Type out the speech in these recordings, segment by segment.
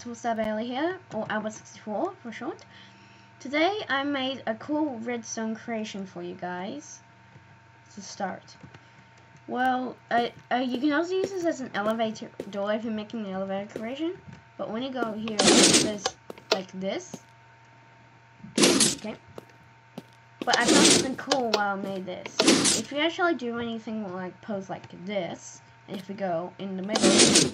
Toolstar Bailey here, or Albert64 for short. Today I made a cool redstone creation for you guys to start. Well, uh, uh, you can also use this as an elevator door if you're making an elevator creation. But when you go here, like this. Okay. But I found something cool while I made this. If you actually do anything like pose like this, and if we go in the middle,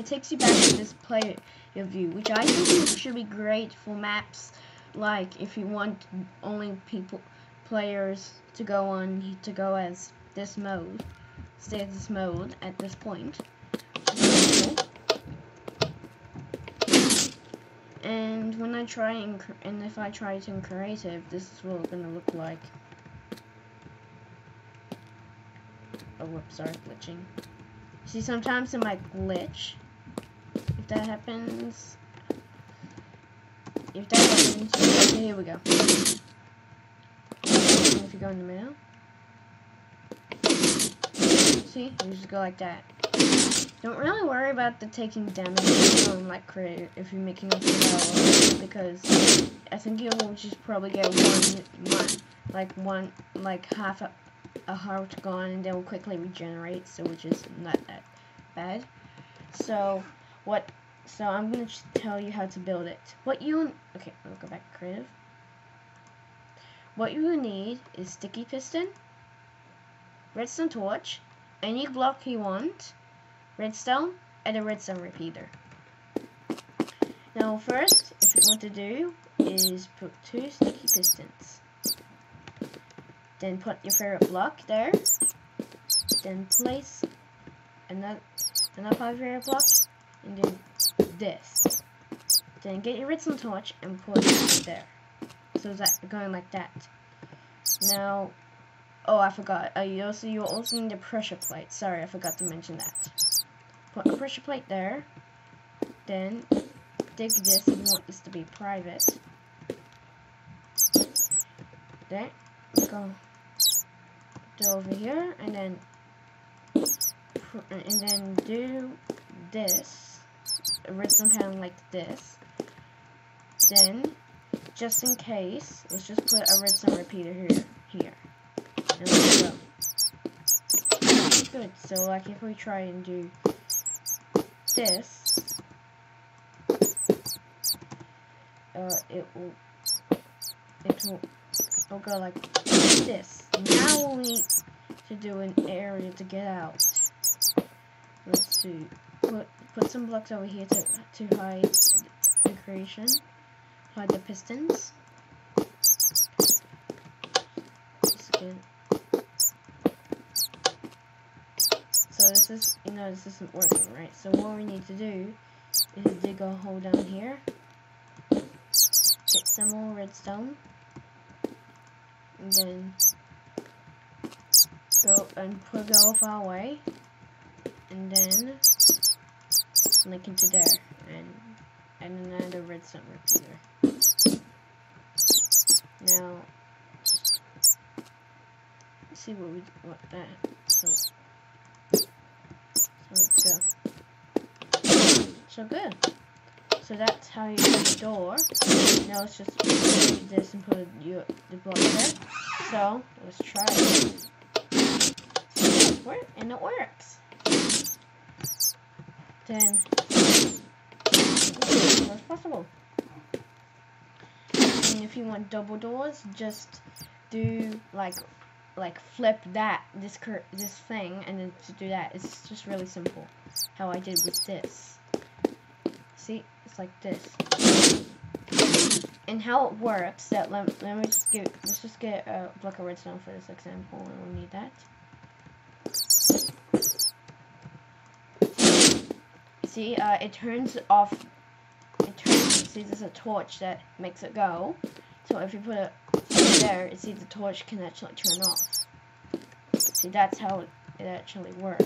it takes you back to this player view, which I think should be great for maps like if you want only people players to go on to go as this mode, stay as this mode at this point. And when I try and, and if I try it in creative, this is what it's gonna look like. Oh, whoops, sorry, glitching. See, sometimes it might glitch that happens, if that happens, okay, here we go. And if you go in the middle, see, you just go like that. Don't really worry about the taking damage on like crit if you're making a level because I think you'll just probably get one, one like one, like half a, a heart gone and they will quickly regenerate, so which is not that bad. So what so I'm going to tell you how to build it. What you, okay, I'll go back creative. What you need is sticky piston, redstone torch, any block you want, redstone, and a redstone repeater. Now first, if you want to do, is put two sticky pistons. Then put your favorite block there. Then place another another favorite block, and then this. Then get your redstone torch and put it there. So it's going like that. Now, oh, I forgot. Uh, you also you also need a pressure plate. Sorry, I forgot to mention that. Put a pressure plate there. Then dig this you want this to be private. Then go do over here and then and then do this a redstone panel like this. Then, just in case, let's just put a redstone repeater here. Here. And let's go. Good. So, like, if we try and do this, uh, it will, it will, it'll go like this. Now we need to do an area to get out. Let's do put put some blocks over here to to hide the creation, hide the pistons. So this is you know this isn't working right. So what we need to do is dig a hole down here, get some more redstone, and then go and put go far away, and then link into there and and another redstone repeater. Now let's see what we what that so so let's go. So good. So that's how you do the door. Now let's just put this and put you the block there. So let's try it. And it works then what's possible. And if you want double doors, just do like like flip that this cur this thing and then to do that. It's just really simple. How I did with this. See, it's like this. And how it works, that let, let me just get let's just get uh, a block of redstone for this example, and we need that. See, uh, it turns off, it turns, see there's a torch that makes it go. So if you put it there, you see the torch can actually turn off. See, that's how it actually works.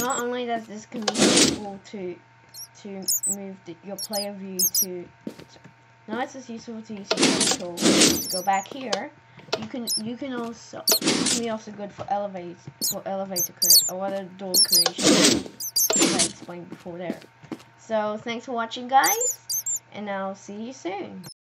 Not only does this can be useful to to move the, your player view to, not it's just useful to use your tool to go back here you can you can also be also good for elevate for elevator or other door creation. I explained before there. So thanks for watching, guys, and I'll see you soon.